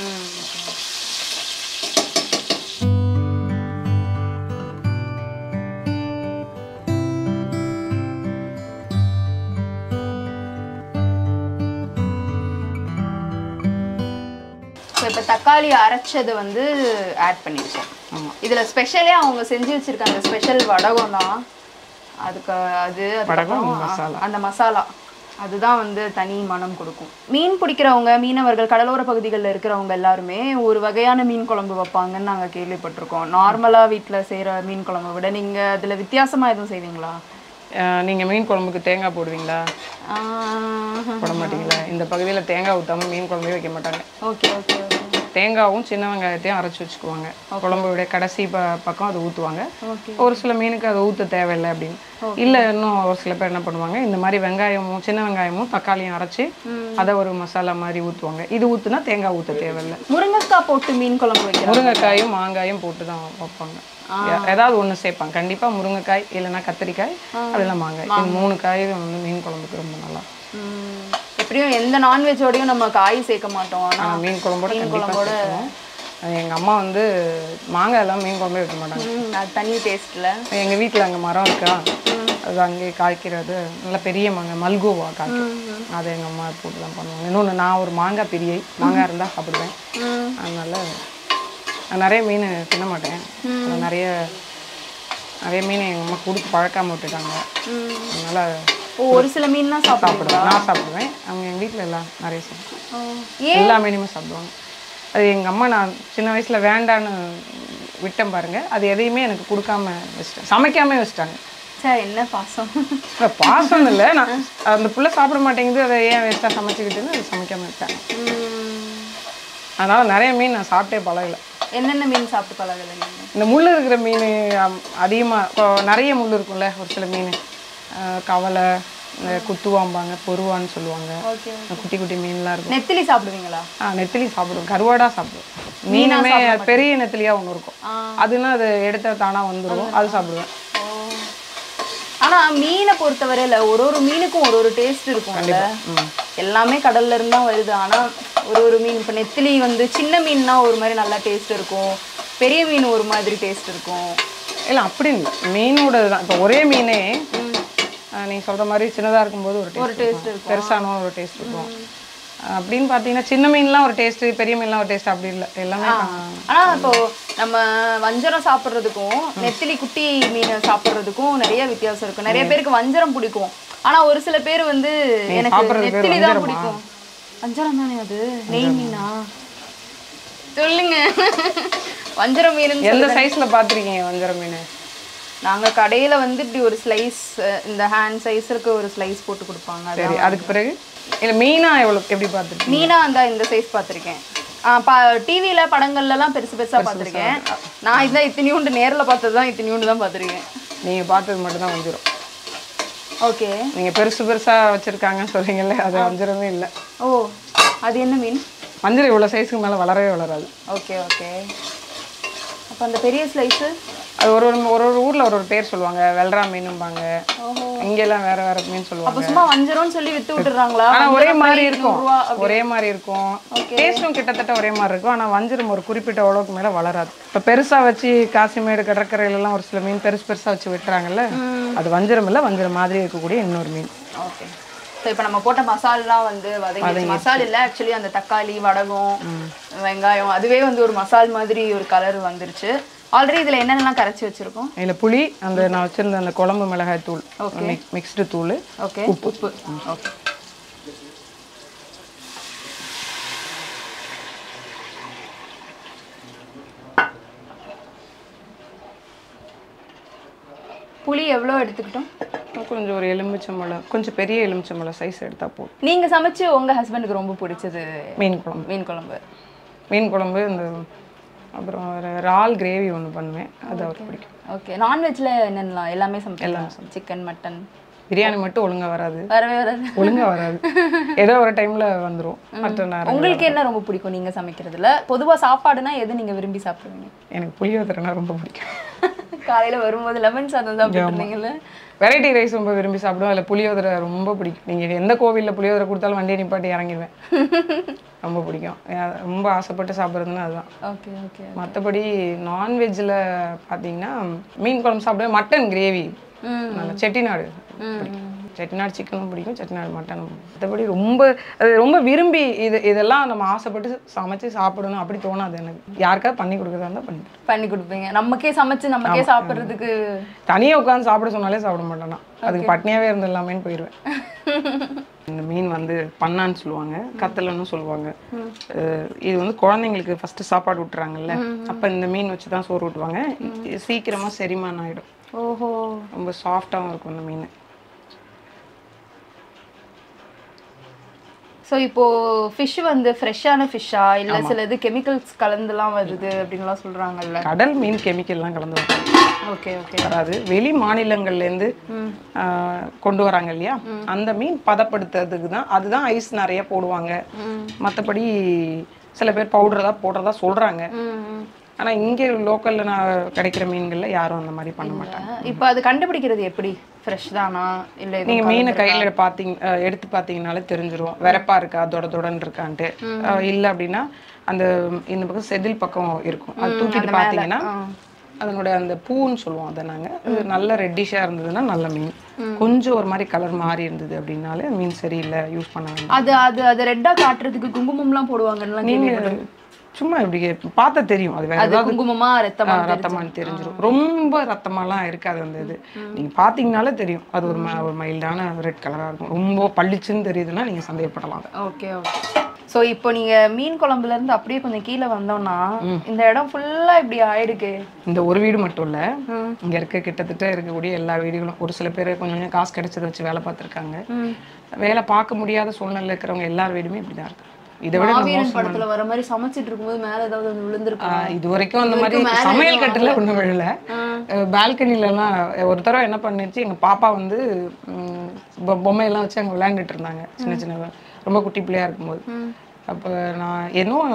Speaker 3: இப்போ தக்காளி அரைச்சது வந்து ஆட் பண்ணியிருக்கோம் இதுல ஸ்பெஷலே அவங்க செஞ்சு வச்சிருக்க அந்த ஸ்பெஷல் வடகம் தான். அதுக்கு அது. அந்த மசாலா அதுதான் வந்து தனி மனம் கொடுக்கும். மீன் பிடிக்கிறவங்க மீனவர்கள் கடலோர பகுதிகளில் இருக்கிறவங்க எல்லாருமே ஒரு வகையான மீன் குழம்பு வைப்பாங்கன்னு நாங்கள் கேள்விப்பட்டிருக்கோம். நார்மலாக வீட்டில் செய்கிற மீன் குழம்பை விட நீங்கள் அதில் வித்தியாசமாக எதுவும் செய்வீங்களா?
Speaker 2: நீங்கள் மீன் குழம்புக்கு தேங்காய் போடுவீங்களா? போட மாட்டீங்களா? இந்த பகுதியில் தேங்காய் ஊற்றாம மீன் குழம்பே வைக்க மாட்டாங்க.
Speaker 3: Okay okay.
Speaker 2: தேங்காவும் சின்ன வெங்காயத்தையும் அரைச்சி வச்சுக்குவாங்க. குழம்புடைய கடைசி ப பக்கம் அதை ஊற்றுவாங்க ஒரு சில மீனுக்கு அதை ஊற்ற தேவையில்லை அப்படின்னு. இல்லை இன்னும் ஒரு சில பேர் என்ன பண்ணுவாங்க இந்த மாதிரி வெங்காயமும் சின்ன வெங்காயமும் தக்காளியும் அரைச்சி அதை ஒரு மசாலா மாதிரி ஊற்றுவாங்க இது ஊற்றுனா தேங்காய் ஊற்ற தேவையில்லை.
Speaker 3: முருங்கைக்காய் போட்டு மீன் குழம்பு வைக்கிறோம்
Speaker 2: முருங்கைக்காயும் மாங்காயும் போட்டு தான் வைப்பாங்க. ஏதாவது ஒன்று சேர்ப்பாங்க. கண்டிப்பாக முருங்கைக்காய் இல்லைன்னா கத்திரிக்காய் இல்லைன்னா மாங்காய். இது மூணு காயும் வந்து மீன் குழம்புக்கு ரொம்ப நல்லா.
Speaker 3: எப்படியும் எந்த நான்வெஜ்ஜோடையும் நம்ம காய் சேர்க்க மாட்டோம். ஆனா
Speaker 2: ஆனால் மீன் குழம்போட கண்டிப்பாக சேர்க்கணும் எங்கள் அம்மா வந்து மாங்காய் எல்லாம் மீன் குழம்பே வைக்க மாட்டாங்க.
Speaker 3: அது தனி டேஸ்ட்ல
Speaker 2: எங்கள் வீட்டில் அங்கே மரம் இருக்கா? அது அங்கேயே காய்க்கிறது. நல்ல பெரிய மாங்காய் மல்கோவா காய்க்கும். அதை எங்கள் அம்மா போட்டு தான் பண்ணுவாங்க. இன்னொன்று நான் ஒரு மாங்காய் பிரியை மாங்காய் இருந்தால் சாப்பிடுவேன். அதனால நிறைய மீன் தின்ன மாட்டேன். நிறைய நிறைய மீன் எங்கள் அம்மா கொடுத்து பழக்காம விட்டுட்டாங்க. அதனால
Speaker 3: ஓ ஒரு சில மீன் தான் சாப்பிடுவோம்
Speaker 2: சாப்பிடுவேன். நான் சாப்பிடுவேன். அவங்க எங்கள் வீட்டில் எல்லாம் நிறைய சாப்பிடுவேன் எல்லா மீனுமே சாப்பிடுவாங்க. அது எங்கள் அம்மா நான் சின்ன வயசில் வேண்டான்னு விட்டேன் பாருங்க. அது எதையுமே எனக்கு கொடுக்காம வச்சிட்டேன் சமைக்காம வச்சிட்டாங்க.
Speaker 3: சார் என்ன பாசம்.
Speaker 2: பாசம் இல்லை. நான் அந்த புள்ள சாப்பிட மாட்டேங்குது. அதை ஏன் வேஸ்ட்டாக சமைச்சிக்கிட்டுன்னு அதை சமைக்காம விட்டாங்க. அதனால நிறைய மீன் நான் சாப்பிட்டே பழகல.
Speaker 3: என்னென்ன மீன் சாப்பிட்டு பழகல
Speaker 2: இந்த முள் இருக்கிற மீன் அதிகமாக இப்போ நிறைய முள் இருக்கும்ல ஒரு சில மீன். கவலை குத்துவாம்பாங்க பொருவான்னு சொல்லுவாங்க. குட்டி குட்டி மீன்லாம் இருக்கும்.
Speaker 3: நெத்திலி சாப்பிடுவீங்களா?
Speaker 2: ஆ நெத்திலி சாப்பிடுவோம். கருவாடா சாப்பிடுவோம். மீனுமே பெரிய நெத்திலியா ஒன்று இருக்கும். அதுன்னா அது எடுத்த தானா வந்துடும் அது சாப்பிடுவேன்.
Speaker 3: ஓ ஆனா மீனை பொறுத்தவரையில ஒரு ஒரு மீனுக்கும் ஒரு ஒரு டேஸ்ட் இருக்கும்ல? எல்லாமே கடல்ல இருந்து வருது. ஆனா ஒரு ஒரு மீன் இப்போ நெத்திலி வந்து சின்ன மீன்னா ஒரு மாதிரி நல்லா டேஸ்ட் இருக்கும். பெரிய மீன் ஒரு மாதிரி டேஸ்ட் இருக்கும்.
Speaker 2: இல்லை அப்படி இல்லை. மீனோட தான் இப்போ ஒரே மீனே ஆ, நீங்க சொல்ற மாதிரி சின்னதா இருக்கும்போது ஒரு
Speaker 3: ஒரு
Speaker 2: டேஸ்ட்
Speaker 3: டேஸ்ட்
Speaker 2: இருக்கும். பெருசான ஒரு டேஸ்ட் இருக்கும். அப்படின்னு பார்த்தீங்கன்னா சின்ன மீன்லாம் ஒரு டேஸ்ட் பெரிய மீன்லாம் ஒரு டேஸ்ட் அப்படி இல்லை. எல்லாமே தான்.
Speaker 3: ஆனா இப்போ நம்ம வஞ்சரம் சாப்பிட்றதுக்கும் நெத்திலி குட்டி மீனை சாப்பிட்றதுக்கும் நிறைய வித்தியாசம் இருக்கு. நிறைய பேருக்கு வஞ்சரம் பிடிக்கும். ஆனா ஒரு சில பேர் வந்து எனக்கு நெத்திலி தான்
Speaker 2: வஞ்சரமா?
Speaker 3: பிடிக்கும். வஞ்சரம் தானே அது? நெய் மீனா? சொல்லுங்க. வஞ்சரம் மீன்
Speaker 2: எந்த சைஸ்ல பார்த்துருக்கீங்க வஞ்சர மீன்?
Speaker 3: நாங்க கடையில வந்து இப்படி ஒரு ஸ்லைஸ் இந்த ஹேண்ட் சைஸுக்கு ஒரு ஸ்லைஸ் போட்டு கொடுப்பாங்க.
Speaker 2: சரி அதுக்கு பிறகு? இல்லை மீனா எவ்வளோ எப்படி பார்த்துருக்கீங்க?
Speaker 3: மீனா அந்த இந்த சைஸ் பார்த்துருக்கேன். டிவியில படங்கள்லாம் பெருசு பெருசா பார்த்துருக்கேன். நான் இதான் இத்தனியூண்டு நேர்ல பார்த்தது தான் இத்தனியூண்டு தான் பார்த்துருக்கேன்.
Speaker 2: நீங்க பார்த்தது மட்டும்தான் வஞ்சிரம்
Speaker 3: ஓகே.
Speaker 2: நீங்க பெருசு பெருசா வச்சிருக்காங்கன்னு சொல்றீங்கல்ல அது வஞ்சிரமே இல்லை.
Speaker 3: ஓ அது என்ன மீன்?
Speaker 2: வஞ்சிரம் இவ்வளோ சைஸுக்கு மேலே வளரவே வளராது.
Speaker 3: Okay okay. அப்போ அந்த பெரிய ஸ்லைஸு
Speaker 2: அது ஒரு ஒரு ஒரு ஒரு ஊர்ல ஒரு ஒரு பேர் சொல்லுவாங்க வெள்ளரா மீனும்பாங்க. இங்கெல்லாம் வேற வேற மீன்
Speaker 3: அப்ப
Speaker 2: சொல்லுவாங்க
Speaker 3: சும்மா வஞ்சரம்னு சொல்லி வித்து விட்டுறாங்களா
Speaker 2: ஆனா ஒரே மாதிரி இருக்கும். ஒரே மாதிரி இருக்கும். டேஸ்டும் கிட்டத்தட்ட ஒரே மாதிரி இருக்கும். ஆனா வஞ்சிரம் ஒரு குறிப்பிட்ட அளவுக்கு மேல வளராது. இப்ப பெருசா வச்சு காசிமேடு கடற்கரையில எல்லாம் ஒரு சில மீன் பெருசு பெருசா வச்சு வெட்டுறாங்கல்ல அது வஞ்சிரம் இல்ல வஞ்சிரம் மாதிரி இருக்கக்கூடிய இன்னொரு மீன்.
Speaker 3: ஓகே. ஸோ இப்போ நம்ம போட்ட மசால்லாம் வந்து வதங்கி மசால் இல்லை ஆக்சுவலி அந்த தக்காளி வடகம் வெங்காயம் அதுவே வந்து ஒரு மசால் மாதிரி ஒரு கலர் வந்துருச்சு. ஆல்ரெடி இதுல என்னென்னலாம் கரைச்சி வச்சிருக்கோம்?
Speaker 2: இதுல புளி அந்த நான் வச்சிருந்த அந்த குழம்பு மிளகாய் தூள் மிக்ஸ்டு தூள்
Speaker 3: ஓகே உப்பு. ஓகே புளி எவ்வளோ எடுத்துக்கிட்டோம்?
Speaker 2: கொஞ்சம் ஒரு எலுமிச்சம்பழம் கொஞ்சம் பெரிய எலுமிச்சம்பழம் சைஸ் எடுத்தா போதும்.
Speaker 3: நீங்க சமைச்சு உங்க ஹஸ்பண்டுக்கு ரொம்ப பிடிச்சது
Speaker 2: மீன் குழம்பு.
Speaker 3: மீன் குழம்பு.
Speaker 2: மீன் குழம்பு இந்த அப்புறம் ஒரு இறால் கிரேவி ஒன்று பண்ணுவேன். அது அவருக்கு பிடிக்கும்.
Speaker 3: ஓகே நான்வெஜ்ல என்னென்னலாம்? எல்லாமே சமைக்கலாம் சிக்கன் மட்டன்
Speaker 2: பிரியாணி மட்டும் ஒழுங்கா வராது.
Speaker 3: வரவே வராது.
Speaker 2: ஒழுங்கா வராது. ஏதோ ஒரு டைம்ல வந்துரும். மற்ற நேரம்
Speaker 3: உங்களுக்கு என்ன ரொம்ப பிடிக்கும் நீங்க சமைக்கிறதுல? பொதுவா சாப்பாடுனா எது நீங்க விரும்பி சாப்பிடுவீங்க?
Speaker 2: எனக்கு புளியோதரைனா ரொம்ப பிடிக்கும்.
Speaker 3: காலையில வரும்போது லெமன் சாதம் சாப்பிட்டு இருந்தீங்கல்ல?
Speaker 2: வெரைட்டி ரைஸ் ரொம்ப விரும்பி சாப்பிடுவேன். அதில் புளியோதரை ரொம்ப பிடிக்கும். நீங்கள் எந்த கோவிலில் புளியோதரை கொடுத்தாலும் வண்டியை நிப்பாட்டி இறங்கிடுவேன் ரொம்ப பிடிக்கும். ரொம்ப ஆசைப்பட்டு சாப்பிட்றதுன்னா அதுதான்.
Speaker 3: ஓகே ஓகே
Speaker 2: மற்றபடி நான்வெஜ்ஜில் பார்த்தீங்கன்னா மீன் குழம்பு சாப்பிடுவேன். மட்டன் கிரேவி நல்லா செட்டிநாடு. செட்டிநாடு சிக்கனும் பிடிக்கும் செட்டிநாடு மட்டனும் மற்றபடி ரொம்ப அது ரொம்ப விரும்பி இது இதெல்லாம் நம்ம ஆசைப்பட்டு சமைச்சு சாப்பிடணும் அப்படி தோணாது எனக்கு. யாருக்காவது பண்ணி கொடுக்குறதா இருந்தால் பண்ணி.
Speaker 3: பண்ணி கொடுப்பீங்க. நமக்கே சமைச்சு நமக்கே சாப்பிடுறதுக்கு
Speaker 2: தனியாக உட்காந்து சாப்பிட சொன்னாலே சாப்பிட மாட்டேன். நான். அதுக்கு பட்னியாவே இருந்துடலாமேன்னு போயிடுவேன் இந்த மீன் வந்து பண்ணான்னு சொல்லுவாங்க கத்தலன்னு சொல்லுவாங்க. இது வந்து குழந்தைங்களுக்கு ஃபர்ஸ்ட் சாப்பாடு விட்டுறாங்கல்ல அப்ப இந்த மீன் வச்சு தான் சோறு ஊட்டுவாங்க. இது சீக்கிரமா செரிமானம் ஆயிடும்.
Speaker 3: ஓஹோ.
Speaker 2: ரொம்ப சாஃப்டாகவும் இருக்கும் இந்த மீன்.
Speaker 3: ஸோ இப்போ ஃபிஷ் வந்து ஃப்ரெஷ்ஷான ஃபிஷ்ஷா இல்ல சிலது கெமிக்கல்ஸ் கலந்துலாம் வருது அப்படின்லாம் சொல்றாங்கல்ல.
Speaker 2: கடல் மீன் கெமிக்கல்லாம் கலந்து.
Speaker 3: Okay okay.
Speaker 2: வராது வெளி மாநிலங்கள்லேருந்து கொண்டு வராங்க இல்லையா? அந்த மீன் பதப்படுத்துறதுக்கு தான் அதுதான் ஐஸ் நிறைய போடுவாங்க. மற்றபடி சில பேர் பவுடர் தான் போடுறதா சொல்றாங்க. ஆனா இங்கே லோக்கல்ல நான் கிடைக்கிற மீன்கள்ல யாரும் அந்த மாதிரி பண்ண மாட்டாங்க.
Speaker 3: இப்போ அது கண்டுபிடிக்கிறது எப்படி? ஃப்ரெஷ் தானா? இல்ல
Speaker 2: நீங்க மீனை கையில பாத்தீங்க எடுத்து பாத்தீங்கனாலே தெரிஞ்சிரும். வெறப்பா இருக்கா? தொட தொடன்னு இருக்கான்ட்டு இல்ல அப்படின்னா அந்த இந்த பக்கம் செதில் பக்கம் இருக்கும். அது தூக்கிட்டு பாத்தீங்கன்னா அதனோட அந்த பூன்னு சொல்லுவோம் அதை நாங்க. அது நல்ல ரெட்டிஷா இருந்ததுன்னா நல்ல மீன். கொஞ்சம் ஒரு மாதிரி கலர் மாறி இருந்தது அப்படின்னாலே மீன் சரியில்லை யூஸ் பண்ண
Speaker 3: அது அது அது ரெட்டா காட்டுறதுக்கு குங்குமம்லாம் போடுவாங்கன்னு
Speaker 2: நீங்க சும்மா இப்படி பார்த்தா தெரியும். அது வேற
Speaker 3: அது குங்குமமா ரத்தமா
Speaker 2: ஆ, ரத்தமான்னு தெரிஞ்சிரும். ரொம்ப ரத்தமாலாம் இருக்காது அந்த இது. நீங்க பாத்தீங்கனாலே தெரியும். அது ஒரு ஒரு மைல்டான ரெட் கலரா இருக்கும். ரொம்ப பளிச்சுன்னு தெரியுதுன்னா நீங்க சந்தேகப்படலாம்
Speaker 3: ஓகே ஓகே. ஸோ இப்போ நீங்க மீன் குழம்புல இருந்து அப்படியே கொஞ்சம் கீழே வந்தோம்னா இந்த இடம் ஃபுல்லா இப்படி ஆயிடுக்கு?
Speaker 2: இந்த ஒரு வீடு மட்டும் இல்ல. இங்க இருக்க கிட்டத்தட்ட இருக்கக்கூடிய எல்லா வீடுகளும். ஒரு சில பேர் கொஞ்சம் கொஞ்சம் காசு கிடைச்சதை வச்சு வேலை பார்த்துருக்காங்க. வேலை பார்க்க முடியாத சூழ்நிலை இருக்கிறவங்க எல்லார் வீடுமே இப்படிதான் இருக்கு. இதை விட
Speaker 3: மாவீரன் படத்துல வர மாதிரி சமைச்சிட்டு இருக்கும்போது மேல ஏதாவது வந்து
Speaker 2: இது வரைக்கும் அந்த மாதிரி சமையல் கட்டுல ஒண்ணும் விழல. பால்கனில எல்லாம் ஒரு தடவை என்ன பண்ணிருச்சு எங்க பாப்பா வந்து பொம்மையெல்லாம் வச்சு அங்க விளையாண்டுட்டு இருந்தாங்க சின்ன சின்ன ரொம்ப குட்டி பிள்ளையா இருக்கும்போது. அப்ப நான் என்னும்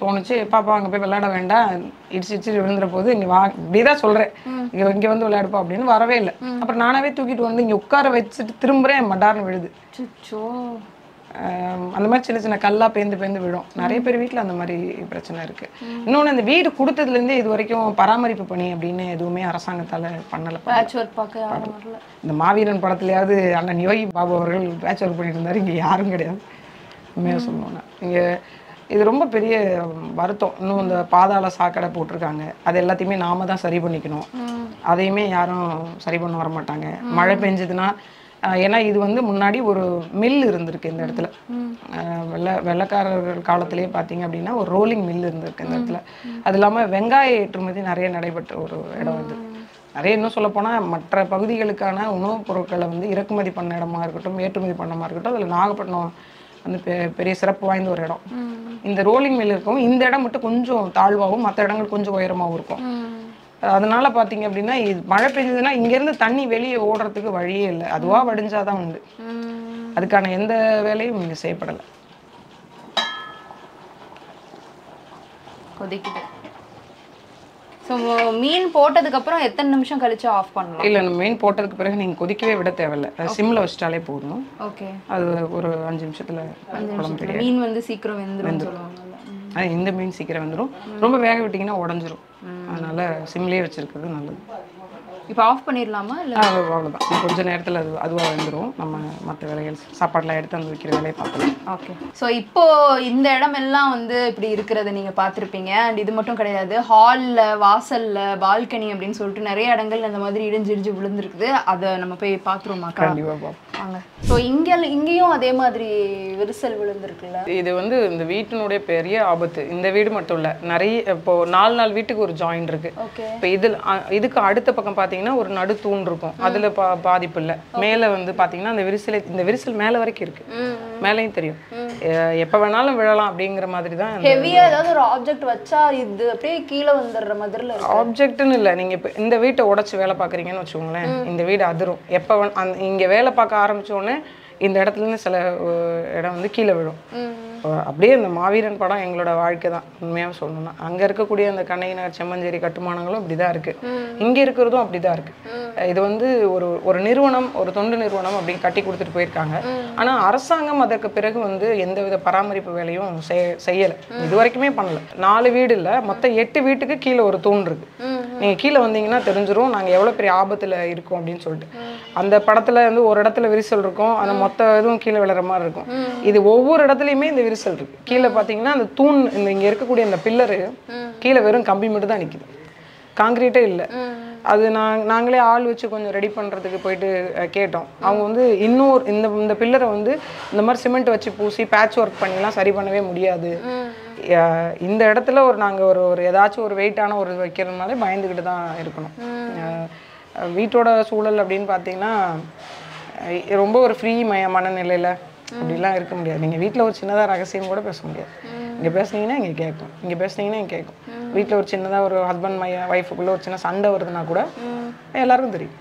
Speaker 2: தோணுச்சு பாப்பா அங்க போய் விளையாட வேண்டாம் இடிச்சு இடிச்சு விழுந்துற போது இங்க வா இப்படிதான் சொல்றேன். இங்க இங்க வந்து விளையாடுப்பா அப்படின்னு வரவே இல்லை. அப்புறம் நானாவே தூக்கிட்டு வந்து இங்க உட்கார வச்சுட்டு திரும்புறேன் மடார்னு விழுது. அந்த மாதிரி சின்ன சின்ன கல்லா பேந்து பேந்து விழும். நிறைய பேர் வீட்ல அந்த மாதிரி பிரச்சனை இருக்கு. இன்னொன்னு இந்த வீடு கொடுத்ததுல இருந்தே இது வரைக்கும் பராமரிப்பு பணி அப்படின்னு எதுவுமே அரசாங்கத்தால பண்ணல. இந்த மாவீரன் படத்துலயாவது அண்ணன் யோகி பாபு அவர்கள் பேட்ச் ஒர்க் பண்ணிட்டு இருந்தாரு. இங்க யாரும் கிடையாது. உண்மையா சொல்லணும்னா. இங்க இது ரொம்ப பெரிய வருத்தம். இன்னும் இந்த பாதாள சாக்கடை போட்டிருக்காங்க. அது எல்லாத்தையுமே நாம தான் சரி பண்ணிக்கணும். அதையுமே யாரும் சரி பண்ண வர மாட்டாங்க மழை பெஞ்சதுன்னா ஏன்னா இது வந்து முன்னாடி ஒரு மில் இருந்திருக்கு இந்த இடத்துல. வெள்ளை வெள்ளக்காரர்கள் காலத்திலேயே பார்த்தீங்க அப்படின்னா ஒரு ரோலிங் மில் இருந்திருக்கு இந்த இடத்துல. அது இல்லாமல் வெங்காய ஏற்றுமதி நிறைய நடைபெற்ற ஒரு இடம் இது. நிறைய இன்னும் சொல்ல மற்ற பகுதிகளுக்கான உணவுப் பொருட்களை வந்து இறக்குமதி பண்ண இடமா இருக்கட்டும் ஏற்றுமதி பண்ணமா இருக்கட்டும் அதில் நாகப்பட்டினம் வந்து பெ- பெரிய சிறப்பு வாய்ந்த ஒரு இடம். இந்த ரோலிங் மில் இருக்கும் இந்த இடம் மட்டும் கொஞ்சம் தாழ்வாகவும் மற்ற இடங்கள் கொஞ்சம் உயரமாகவும் இருக்கும். அதனால பார்த்தீங்க அப்படின்னா இது மழை பெஞ்சதுன்னா இங்கேருந்து தண்ணி வெளியே ஓடுறதுக்கு வழியே இல்லை. அதுவா வடிஞ்சாதான் உண்டு. அதுக்கான எந்த வேலையும் இங்கே செய்யப்படலை.
Speaker 3: கொதிக்குது. ஸோ மீன் போட்டதுக்கு அப்புறம் எத்தனை நிமிஷம் கழிச்சு ஆஃப் பண்ணலாம்?
Speaker 2: இல்லை நம்ம மீன் போட்டதுக்கு பிறகு நீங்கள் கொதிக்கவே விட தேவையில்ல. சிம்மில் வச்சிட்டாலே போதும்.
Speaker 3: ஓகே
Speaker 2: அது ஒரு அஞ்சு நிமிஷத்தில் குழம்பு
Speaker 3: மீன் வந்து சீக்கிரம்
Speaker 2: அது இந்த மீன் சீக்கிரம் வந்துடும் ரொம்ப வேக விட்டிங்கன்னா உடஞ்சிரும். அதனால் சிம்லேயே வச்சுருக்கிறது நல்லது.
Speaker 3: இப்போ ஆஃப் பண்ணிடலாமா இல்லை
Speaker 2: அவ்வளோதான் கொஞ்ச நேரத்தில் அது அதுவாக வந்துடும் நம்ம மற்ற வேலைகள் சாப்பாடுலாம் எடுத்து வந்து வைக்கிற வேலையை பார்க்கலாம்.
Speaker 3: ஓகே ஸோ இப்போ இந்த இடம் எல்லாம் வந்து இப்படி இருக்கிறத நீங்க பார்த்துருப்பீங்க. அண்ட் இது மட்டும் கிடையாது. ஹாலில் வாசல்ல பால்கனி அப்படின்னு சொல்லிட்டு நிறைய இடங்கள்ல இந்த மாதிரி இடிஞ்சு இடிஞ்சு விழுந்திருக்குது. அதை நம்ம போய் பார்த்துருவோமாக்கா?
Speaker 2: கண்டிப்பாக பார்ப்போம்
Speaker 3: வாங்க. ஸோ இங்க இங்கேயும் அதே மாதிரி விரிசல் விழுந்திருக்குல்ல?
Speaker 2: இது வந்து இந்த வீட்டினுடைய பெரிய ஆபத்து. இந்த வீடு மட்டும் இல்லை நிறைய இப்போ நாலு நாலு வீட்டுக்கு ஒரு ஜாயின் இருக்கு.
Speaker 3: ஓகே
Speaker 2: இப்போ இதில் இதுக்கு அடுத்த பக்கம் பார்த்தீங்கன்னா ஒரு நடு தூண் இருக்கும். அதில் பா பாதிப்பு இல்லை. மேலே வந்து பார்த்தீங்கன்னா அந்த விரிசல் இந்த விரிசல் மேலே வரைக்கும் இருக்கு. மேலேயும் தெரியும். எப்போ வேணாலும் விழலாம் அப்படிங்கிற மாதிரி தான் இந்த
Speaker 3: ஹெவியா ஏதாவது ஒரு ஆப்ஜெக்ட் வச்சா இது அப்படியே கீழே வந்துடுற இருக்கு.
Speaker 2: ஆப்ஜெக்ட்னு இல்லை. நீங்கள் இப்போ இந்த வீட்டை உடைச்சு வேலை பார்க்குறீங்கன்னு வச்சுக்கோங்களேன். இந்த வீடு அதிரும். எப்போ அந்த இங்கே வேலை பார்க்க ஆரம்பிச்ச உடனே இந்த இடத்துல இருந்து சில இடம் வந்து கீழே விழும். அப்படியே இந்த மாவீரன் படம் எங்களோட வாழ்க்கை தான் உண்மையாக சொல்லணும்னா. அங்கே இருக்கக்கூடிய அந்த கண்ணகி நகர் செம்மஞ்சேரி கட்டுமானங்களும் அப்படி தான் இருக்குது இங்கே இருக்கிறதும் அப்படி தான் இருக்குது இது வந்து ஒரு ஒரு நிறுவனம் ஒரு தொண்டு நிறுவனம் அப்படி கட்டி கொடுத்துட்டு போயிருக்காங்க. ஆனால் அரசாங்கம் அதற்கு பிறகு வந்து எந்தவித பராமரிப்பு வேலையும் செய் செய்யலை. இது வரைக்குமே பண்ணல. நாலு வீடு இல்லை மொத்தம் எட்டு வீட்டுக்கு கீழே ஒரு தூண் இருக்கு. நீங்கள் கீழே வந்தீங்கன்னா தெரிஞ்சிரும் நாங்கள் எவ்வளோ பெரிய ஆபத்தில் இருக்கோம் அப்படின்னு சொல்லிட்டு. அந்த படத்தில் வந்து ஒரு இடத்துல விரிசல் இருக்கும் அந்த மொத்த இதுவும் கீழே விழுற மாதிரி இருக்கும். இது ஒவ்வொரு இடத்துலையுமே இந்த விரிசல் இருக்கு. கீழே பார்த்தீங்கன்னா அந்த தூண் இந்த இங்கே இருக்கக்கூடிய இந்த பில்லரு கீழே வெறும் கம்பி மட்டும் தான் நிற்கிது காங்கிரீட்டே இல்லை. அது நான் நாங்களே ஆள் வச்சு கொஞ்சம் ரெடி பண்ணுறதுக்கு போயிட்டு கேட்டோம். அவங்க வந்து இன்னொரு இந்த இந்த பில்லரை வந்து இந்த மாதிரி சிமெண்ட் வச்சு பூசி பேட்ச் ஒர்க் பண்ணிலாம் சரி பண்ணவே முடியாது. இந்த இடத்துல ஒரு நாங்கள் ஒரு ஒரு ஏதாச்சும் ஒரு வெயிட்டான ஒரு வைக்கிறதுனாலே பயந்துக்கிட்டு தான் இருக்கணும். வீட்டோட சூழல் அப்படின்னு பார்த்தீங்கன்னா ரொம்ப ஒரு ஃப்ரீ மய மனநிலையில் அப்படிலாம் இருக்க முடியாது. நீங்கள் வீட்டில் ஒரு சின்னதாக ரகசியம் கூட பேச முடியாது. இங்கே பேசுனீங்கன்னா இங்கே கேட்கும் இங்கே பேசுனீங்கன்னா இங்கே கேட்கும் வீட்டில் ஒரு சின்னதாக ஒரு ஹஸ்பண்ட் மைய ஒய்ஃபுக்குள்ளே ஒரு சின்ன சண்டை வருதுன்னா கூட எல்லாருக்கும் தெரியும்.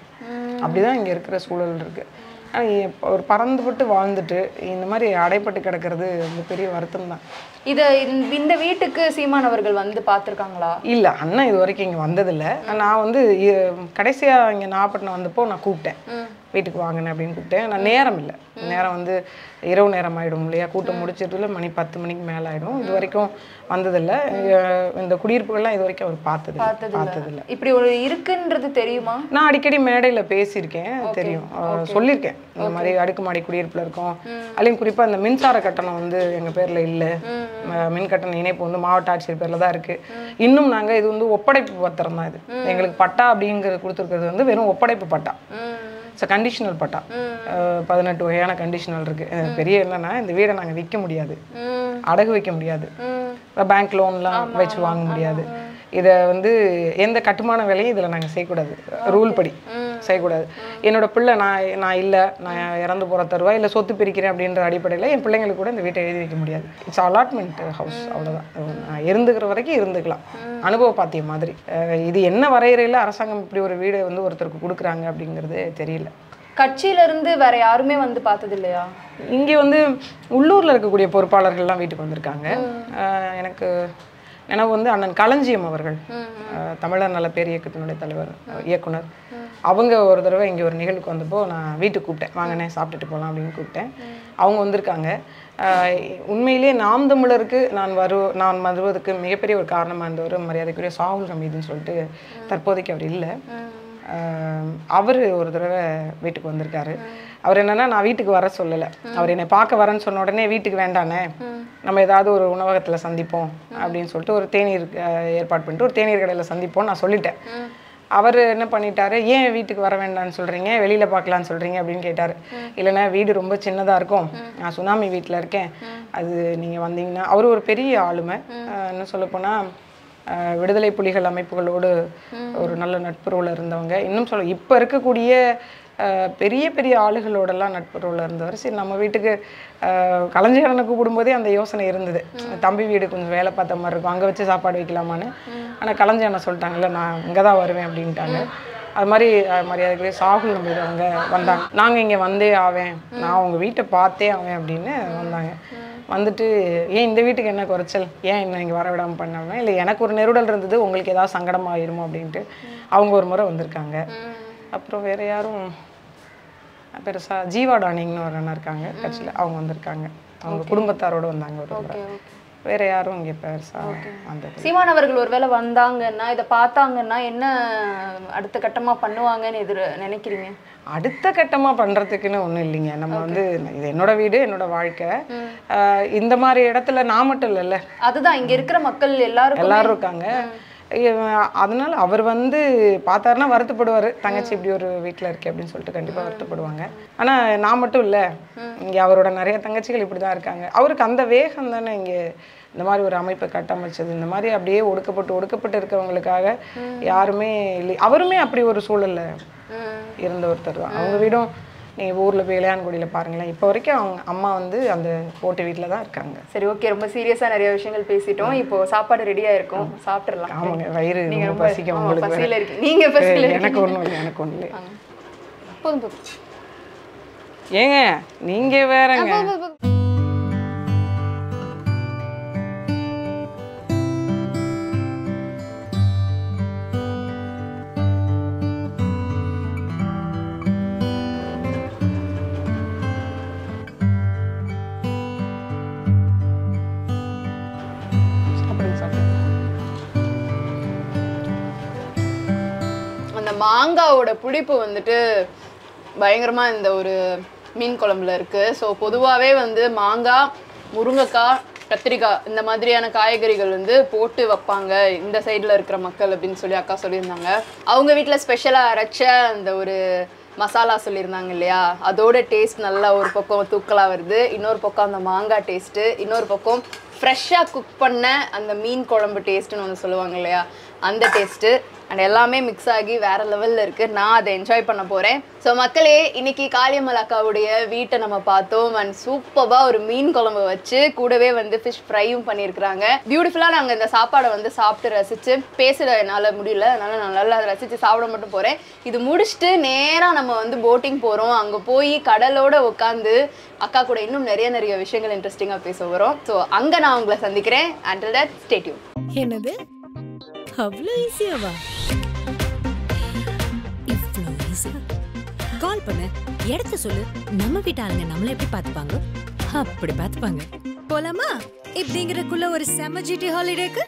Speaker 2: அப்படிதான் இங்கே இருக்கிற சூழல் இருக்குது ஆனால் ஒரு பறந்துபட்டு வாழ்ந்துட்டு இந்த மாதிரி அடைப்பட்டு கிடக்கிறது வந்து பெரிய வருத்தம் தான்
Speaker 3: இத இந்த- இந்த வீட்டுக்கு சீமானவர்கள் வந்து பார்த்திருக்காங்களா?
Speaker 2: இல்லை அண்ணன் இது வரைக்கும் இங்கே வந்ததில்லை. நான் வந்து கடைசியாக இங்கே நாகப்பட்டினம் வந்தப்போ நான் கூப்பிட்டேன். வீட்டுக்கு வாங்கினேன் அப்படின்னு கூப்பிட்டேன் நான் நேரம் இல்லை. நேரம் வந்து இரவு நேரம் ஆகிடும் இல்லையா? கூட்டம் முடிச்சிட்டுல மணி பத்து மணிக்கு மேலே ஆகிடும் இது வரைக்கும் வந்ததில்லை. இந்த குடியிருப்புகள்லாம் இது வரைக்கும் அவர் பார்த்தது பார்த்ததில்லை.
Speaker 3: இப்படி ஒரு இருக்குன்றது தெரியுமா?
Speaker 2: நான் அடிக்கடி மேடையில் பேசியிருக்கேன். தெரியும். சொல்லியிருக்கேன். இந்த மாதிரி அடுக்குமாடி குடியிருப்பில் இருக்கோம். அதுலேயும் குறிப்பாக இந்த மின்சார கட்டணம் வந்து எங்கள் பேரில் இல்லை. மின் கட்டண இணைப்பு வந்து மாவட்ட ஆட்சியர் பேரில் தான் இருக்குது இன்னும் நாங்கள் இது வந்து ஒப்படைப்பு பத்திரம் தான் இது. எங்களுக்கு பட்டா அப்படிங்கிறது கொடுத்துருக்கிறது வந்து வெறும் ஒப்படைப்பு பட்டா. இட்ஸ் கண்டிஷனல் பட்டா. பதினெட்டு வகையான கண்டிஷனல் இருக்கு. பெரிய என்னன்னா இந்த வீடை நாங்கள் விற்க முடியாது. அடகு வைக்க முடியாது. பேங்க் லோன்லாம் வச்சு வாங்க முடியாது. இதை வந்து எந்த கட்டுமான வேலையும் இதில் நாங்கள் செய்யக்கூடாது. ரூல் படி. செய்யக்கூடாது. என்னோட பிள்ளை நான் நான் இல்லை நான் இறந்து போகிற தருவா இல்லை சொத்து பிரிக்கிறேன் அப்படின்ற அடிப்படையில் என் பிள்ளைங்களுக்கு கூட இந்த வீட்டை எழுதி வைக்க முடியாது. இட்ஸ் அலாட்மெண்ட் ஹவுஸ் அவ்வளோதான் நான் இருந்துக்கிற வரைக்கும் இருந்துக்கலாம். அனுபவ பாத்திய மாதிரி. இது என்ன வரையறையில் அரசாங்கம் இப்படி ஒரு வீடை வந்து ஒருத்தருக்கு கொடுக்குறாங்க அப்படிங்கிறது தெரியல.
Speaker 3: கட்சியில இருந்து வேற யாருமே வந்து பார்த்தது இல்லையா?
Speaker 2: இங்கே வந்து உள்ளூரில் இருக்கக்கூடிய பொறுப்பாளர்கள்லாம் வீட்டுக்கு வந்திருக்காங்க. எனக்கு நினைவு வந்து அண்ணன் களஞ்சியம் அவர்கள் தமிழர் நல பேர் இயக்கத்தினுடைய தலைவர் இயக்குனர். அவங்க ஒரு தடவை இங்கே ஒரு நிகழ்வுக்கு வந்தப்போ நான் வீட்டுக்கு கூப்பிட்டேன். வாங்கண்ணே சாப்பிட்டுட்டு போகலாம் அப்படின்னு கூப்பிட்டேன். அவங்க வந்திருக்காங்க. உண்மையிலேயே நாம் தமிழருக்கு நான் வரு நான் வருவதற்கு மிகப்பெரிய ஒரு காரணமாக இருந்தவர் மரியாதைக்குரிய சாகுல் ஹமீதுன்னு சொல்லிட்டு தற்போதைக்கு அவர் இல்லை. அவர் ஒரு தடவை வீட்டுக்கு வந்திருக்காரு. அவர் என்னன்னா நான் வீட்டுக்கு வர சொல்லலை. அவர் என்னை பார்க்க வரேன்னு சொன்ன உடனே வீட்டுக்கு வேண்டானே. நம்ம ஏதாவது ஒரு உணவகத்தில் சந்திப்போம் அப்படின்னு சொல்லிட்டு ஒரு தேநீர் ஏற்பாடு பண்ணிட்டு ஒரு தேநீர் கடையில் சந்திப்போம் நான் சொல்லிட்டேன். அவர் என்ன பண்ணிட்டாரு ஏன் வீட்டுக்கு வர வேண்டாம்னு சொல்கிறீங்க வெளியில் பார்க்கலான்னு சொல்கிறீங்க அப்படின்னு கேட்டார். இல்லைன்னா வீடு ரொம்ப சின்னதாக இருக்கும். நான் சுனாமி வீட்டில் இருக்கேன். அது நீங்கள் வந்தீங்கன்னா அவர் ஒரு பெரிய ஆளுமை. என்ன சொல்லப்போனால் விடுதலை புலிகள் அமைப்புகளோடு ஒரு நல்ல நட்புறவில் இருந்தவங்க. இன்னும் சொல்ல இப்போ இருக்கக்கூடிய பெரிய பெரிய ஆளுகளோடெல்லாம் நட்புறவில் இருந்தவர். சரி நம்ம வீட்டுக்கு கலைஞரனை கூப்பிடும்போதே அந்த யோசனை இருந்தது. தம்பி வீடு கொஞ்சம் வேலை பார்த்த மாதிரி இருக்கும். அங்கே வச்சு சாப்பாடு வைக்கலாமான்னு. ஆனால் கலைஞரனை சொல்லிட்டாங்கல்ல நான் இங்கே தான் வருவேன் அப்படின்ட்டாங்க. அது மாதிரி அஹ், மரியாதைக்குரிய சாகுல் நம்பி அவங்க வந்தாங்க. நாங்கள் இங்கே வந்தே ஆவேன். நான் உங்கள் வீட்டை பார்த்தே ஆவேன் அப்படின்னு வந்தாங்க. வந்துட்டு ஏன் இந்த வீட்டுக்கு என்ன குறைச்சல்? ஏன் என்ன இங்கே வர விடாமல் பண்ணாமல் இல்லை எனக்கு ஒரு நெருடல் இருந்தது உங்களுக்கு ஏதாவது சங்கடமாயிருமோ அப்படின்ட்டு அவங்க ஒரு முறை வந்திருக்காங்க. அப்புறம் வேற யாரும் பெருசா ஜீவா டானிங்னு ஒரு அண்ணா இருக்காங்க கட்சியில். அவங்க வந்திருக்காங்க. அவங்க குடும்பத்தாரோட வந்தாங்க ஒரு முறை வேற யாரும் இங்கே பெருசா வந்தது
Speaker 3: சீமான் அவர்கள் ஒருவேளை வந்தாங்கன்னா இதை பார்த்தாங்கன்னா என்ன அடுத்த கட்டமா பண்ணுவாங்கன்னு எதிர் நினைக்கிறீங்க?
Speaker 2: அடுத்த கட்டமா பண்றதுக்குன்னு ஒண்ணும் இல்லைங்க. நம்ம வந்து இது என்னோட வீடு என்னோட வாழ்க்கை. இந்த மாதிரி இடத்துல நான் மட்டும் இல்லைல்ல.
Speaker 3: அதுதான் இங்க இருக்கிற மக்கள் எல்லாரும்
Speaker 2: எல்லாரும் இருக்காங்க. அதனால அவர் வந்து பார்த்தாருன்னா வருத்தப்படுவார். தங்கச்சி இப்படி ஒரு வீட்டில் இருக்கே அப்படின்னு சொல்லிட்டு கண்டிப்பாக வருத்தப்படுவாங்க. ஆனால் நான் மட்டும் இல்லை. இங்கே அவரோட நிறைய தங்கச்சிகள் இப்படி தான் இருக்காங்க. அவருக்கு அந்த வேகம் தானே இங்கே இந்த மாதிரி ஒரு அமைப்பை கட்டமைச்சது. இந்த மாதிரி அப்படியே ஒடுக்கப்பட்டு ஒடுக்கப்பட்டு இருக்கிறவங்களுக்காக யாருமே இல்லை. அவருமே அப்படி ஒரு சூழல்ல இருந்த ஒருத்தர் தான். அவங்க வீடும் நீங்கள் ஊரில் போய் இளையான்குடியில் பாருங்களேன். இப்போ வரைக்கும் அவங்க அம்மா வந்து அந்த ஓட்டு வீட்டில் தான் இருக்காங்க.
Speaker 3: சரி ஓகே ரொம்ப சீரியஸா நிறைய விஷயங்கள் பேசிட்டோம். இப்போ சாப்பாடு ரெடியா இருக்கும். சாப்பிட்டுறலாம்.
Speaker 2: ஆமாங்க வயிறு
Speaker 3: நீங்க
Speaker 2: ரொம்ப
Speaker 3: ஆமா,
Speaker 2: உங்களுக்கு.
Speaker 3: பசியில இருக்கு. நீங்க பசியில
Speaker 2: எனக்கு ஒன்றும் இல்லை எனக்கு ஒன்றும் இல்லை.
Speaker 3: போதும் போதும்.
Speaker 2: ஏங்க நீங்க வேறங்க.
Speaker 3: மாங்காவோட புளிப்பு வந்துட்டு பயங்கரமா இந்த ஒரு மீன் குழம்புல இருக்கு. ஸோ பொதுவாகவே வந்து மாங்காய் முருங்கைக்காய் கத்திரிக்காய் இந்த மாதிரியான காய்கறிகள் வந்து போட்டு வைப்பாங்க இந்த சைடில் இருக்கிற மக்கள் அப்படின்னு சொல்லி அக்கா சொல்லியிருந்தாங்க. அவங்க வீட்டில் ஸ்பெஷலாக அரைச்ச அந்த ஒரு மசாலா சொல்லியிருந்தாங்க இல்லையா? அதோட டேஸ்ட் நல்லா ஒரு பக்கம் தூக்கலாக வருது. இன்னொரு பக்கம் அந்த மாங்காய் டேஸ்ட்டு இன்னொரு பக்கம் ஃப்ரெஷ்ஷாக குக் பண்ண அந்த மீன் குழம்பு டேஸ்ட்டுன்னு ஒன்று சொல்லுவாங்க இல்லையா? அந்த டேஸ்ட்டு அண்ட் எல்லாமே மிக்ஸ் ஆகி வேற லெவலில் இருக்குது நான் அதை என்ஜாய் பண்ண போகிறேன் ஸோ மக்களே இன்னைக்கு காளியம்மல் அக்காவுடைய வீட்டை நம்ம பார்த்தோம். அண்ட் சூப்பராக ஒரு மீன் குழம்பு வச்சு கூடவே வந்து ஃபிஷ் ஃப்ரையும் பண்ணியிருக்கிறாங்க. பியூட்டிஃபுல்லாக நாங்கள் இந்த சாப்பாடை வந்து சாப்பிட்டு ரசித்து பேசுகிற என்னால் முடியல. அதனால நான் நல்லா அதை ரசித்து சாப்பிட மட்டும் போகிறேன் இது முடிச்சுட்டு நேராக நம்ம வந்து போட்டிங் போகிறோம் அங்கே போய் கடலோட உட்காந்து அக்கா கூட இன்னும் நிறைய நிறைய விஷயங்கள் இன்ட்ரெஸ்டிங்காக பேச வரும் ஸோ அங்கே நான் உங்களை சந்திக்கிறேன். அண்டில் தட் ஸ்டேட்யூ
Speaker 1: என்னது? அவ்வளோ ஈஸியாவா இவ்வளோ ஈஸியா கால் பண்ணு. இடத்த சொல்லு. நம்ம வீட்டு ஆளுங்க நம்மள எப்படி பார்த்துப்பாங்க? அப்படி பார்த்துப்பாங்க. போலாமா? இப்படிங்கிறதுக்குள்ள ஒரு செம ஜிடி ஹாலிடேக்கு